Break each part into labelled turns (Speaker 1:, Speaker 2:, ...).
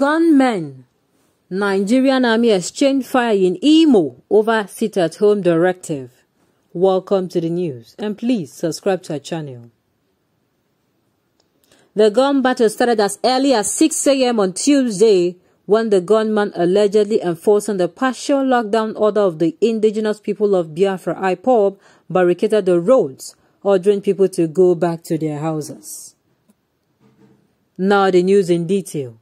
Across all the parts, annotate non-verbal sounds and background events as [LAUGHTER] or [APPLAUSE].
Speaker 1: Gunmen. Nigerian Army exchange fire in Imo over sit at home directive. Welcome to the news and please subscribe to our channel. The gun battle started as early as 6 a.m. on Tuesday when the gunman allegedly enforcing the partial lockdown order of the indigenous people of Biafra IPOB barricaded the roads, ordering people to go back to their houses. Now the news in detail.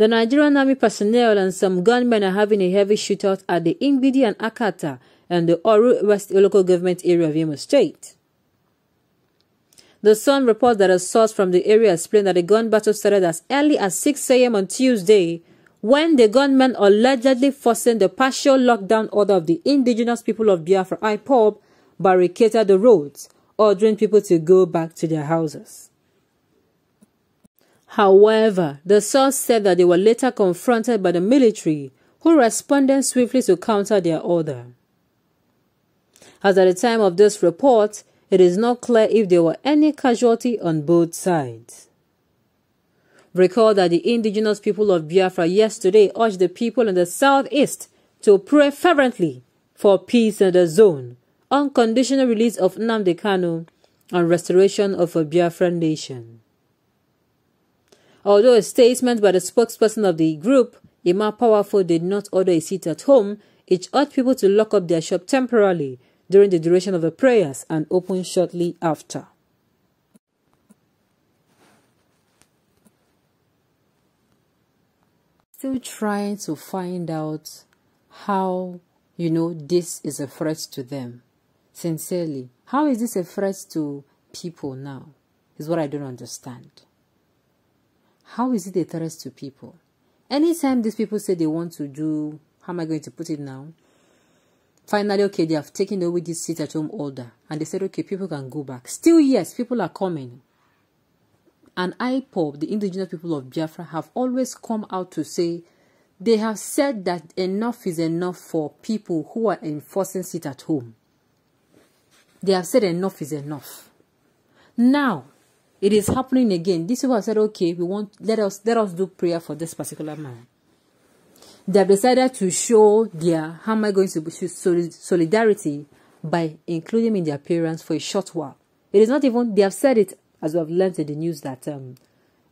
Speaker 1: The Nigerian army personnel and some gunmen are having a heavy shootout at the Mgbidi and Akata and the Oru West local government area of Imo State. The Sun reports that a source from the area explained that the gun battle started as early as 6 a.m. on Tuesday when the gunmen allegedly forcing the partial lockdown order of the indigenous people of Biafra IPOB barricaded the roads, ordering people to go back to their houses. However, the source said that they were later confronted by the military, who responded swiftly to counter their order. As at the time of this report, it is not clear if there were any casualty on both sides. Recall that the indigenous people of Biafra yesterday urged the people in the southeast to pray fervently for peace in the zone, unconditional release of Nnamdi Kanu, and restoration of a Biafran nation. Although a statement by the spokesperson of the group, Emma Powerful, did not order a seat at home, it urged people to lock up their shop temporarily during the duration of the prayers and open shortly after. Still trying to find out how, you know, this is a threat to them. Sincerely, how is this a threat to people now? Is what I don't understand. How is it a threat to people? Anytime these people say they want to do, how am I going to put it now? Finally, okay, they have taken away this sit at home order and they said, okay, people can go back. Still, yes, people are coming. And IPOB, the indigenous people of Biafra, have always come out to say they have said that enough is enough for people who are enforcing sit at home. They have said enough is enough. Now, it is happening again. These people have said, okay, we want let us let us do prayer for this particular man. They have decided to show their how am I going to show solidarity by including in their appearance for a short while. It is not even they have said it as we have learned in the news that um,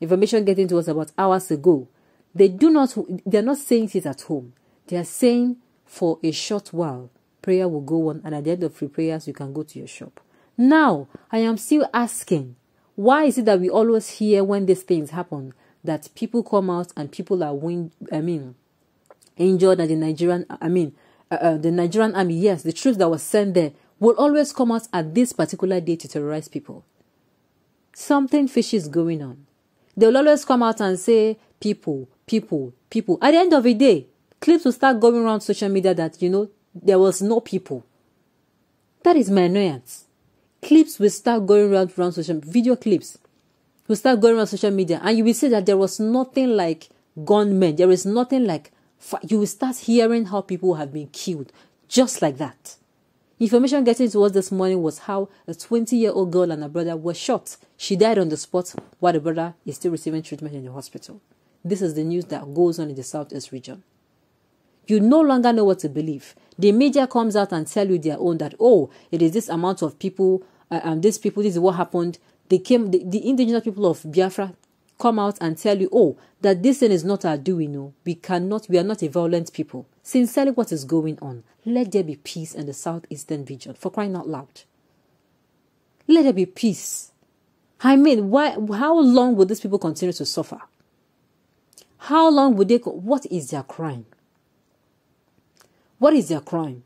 Speaker 1: information getting to us about hours ago. They do not they are not saying it at home. They are saying for a short while prayer will go on and at the end of free prayers you can go to your shop. Now I am still asking why is it that we always hear when these things happen that people come out and people are win I mean injured and the Nigerian I mean uh, uh, the Nigerian army yes the troops that was sent there will always come out at this particular day to terrorize people. Something fishy is going on. They will always come out and say people, people, people. At the end of the day, clips will start going around social media that you know there was no people. That is my annoyance clips will start going around around social video clips will start going around social media. And you will see that there was nothing like gunmen. There is nothing like you will start hearing how people have been killed just like that. Information getting to us this morning was how a 20 year old girl and her brother were shot. She died on the spot while the brother is still receiving treatment in the hospital. This is the news that goes on in the southeast region you no longer know what to believe. The media comes out and tell you their own that, oh, it is this amount of people, uh, and these people, this is what happened. They came, the, the indigenous people of Biafra come out and tell you, oh, that this thing is not our doing. No, we cannot, we are not a violent people. Sincerely, what is going on? Let there be peace in the southeastern region, for crying out loud. Let there be peace. I mean, why, how long will these people continue to suffer? How long would they, what is their crime? What is their crime?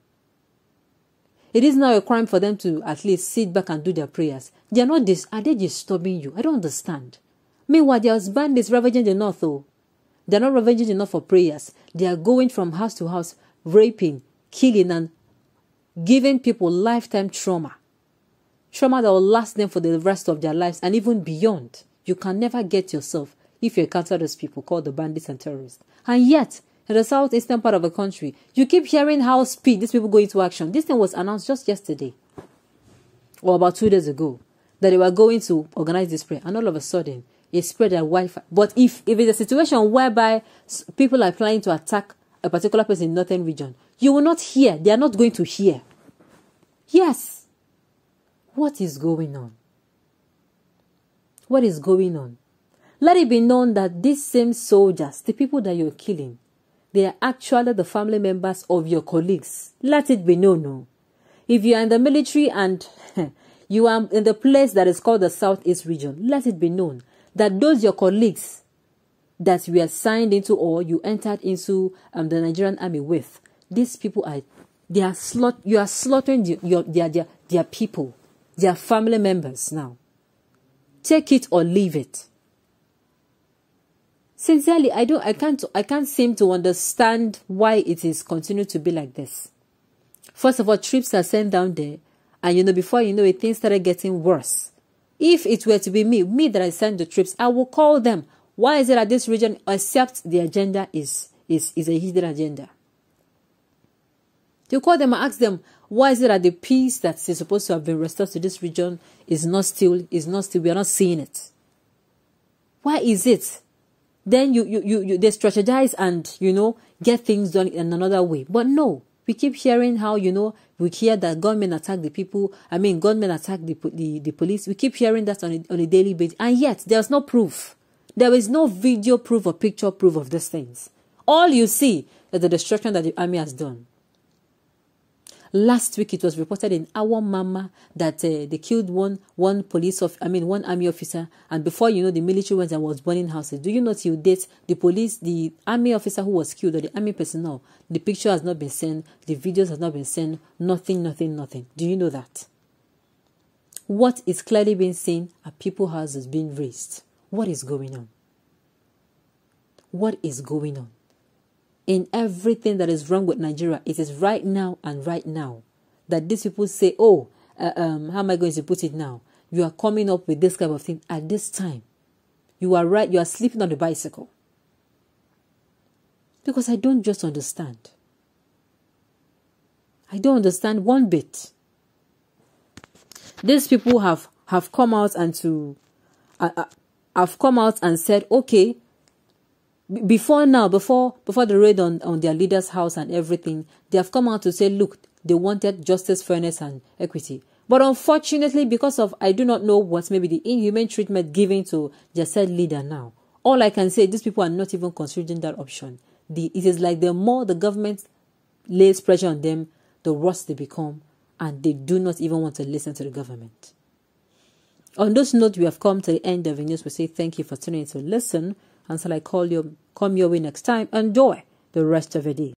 Speaker 1: It is now a crime for them to at least sit back and do their prayers. They are not this. Are they disturbing you? I don't understand. Meanwhile, there's bandits ravaging the north, though. They're not ravaging enough for prayers. They are going from house to house, raping, killing, and giving people lifetime trauma. Trauma that will last them for the rest of their lives and even beyond. You can never get yourself if you encounter those people called the bandits and terrorists. And yet, the southeastern part of the country. You keep hearing how speed these people go into action. This thing was announced just yesterday, or about two days ago, that they were going to organize this prayer, and all of a sudden, it spread like wildfire. But if, if it's a situation whereby people are planning to attack a particular place in northern region, you will not hear. They are not going to hear. Yes. What is going on? What is going on? Let it be known that these same soldiers, the people that you're killing, they are actually the family members of your colleagues. Let it be known. No. If you are in the military and [LAUGHS] you are in the place that is called the Southeast region, let it be known that those your colleagues that we are signed into or you entered into um, the Nigerian army with, these people are they are slaughtering. you are slaughtering the, your their, their their people, their family members now. Take it or leave it. Sincerely, I don't I can't I can't seem to understand why it is continuing to be like this. First of all, trips are sent down there, and you know, before you know it, things started getting worse. If it were to be me, me that I send the trips, I will call them. Why is it that this region, except the agenda is, is, is a hidden agenda? You call them and ask them, why is it that the peace that is supposed to have been restored to this region is not still, is not still, we are not seeing it? Why is it? Then you, you, you, you they strategize and, you know, get things done in another way. But no, we keep hearing how, you know, we hear that gunmen attack the people. I mean, gunmen attack the, the, the police. We keep hearing that on a, on a daily basis. And yet, there's no proof. There is no video proof or picture proof of these things. All you see is the destruction that the army has done. Last week, it was reported in our mama that uh, they killed one one police of I mean one army officer, and before you know, the military went and was burning houses. Do you know till date the police, the army officer who was killed, or the army personnel, the picture has not been sent, the videos has not been sent, nothing, nothing, nothing. Do you know that? What is clearly being seen are people houses being raised. What is going on? What is going on? In everything that is wrong with Nigeria. It is right now and right now that these people say, oh, uh, um, how am I going to put it now? You are coming up with this kind of thing at this time. You are right. You are sleeping on the bicycle. Because I don't just understand. I don't understand one bit. These people have have come out and to uh, uh, have come out and said, okay, before now, before before the raid on, on their leader's house and everything, they have come out to say, look, they wanted justice, fairness, and equity. But unfortunately, because of I do not know what maybe the inhuman treatment given to their said leader now, all I can say, these people are not even considering that option. The, it is like the more the government lays pressure on them, the worse they become, and they do not even want to listen to the government. On this note, we have come to the end of the news. We say thank you for tuning in to listen. Until I call you, come your way next time, and enjoy the rest of the day.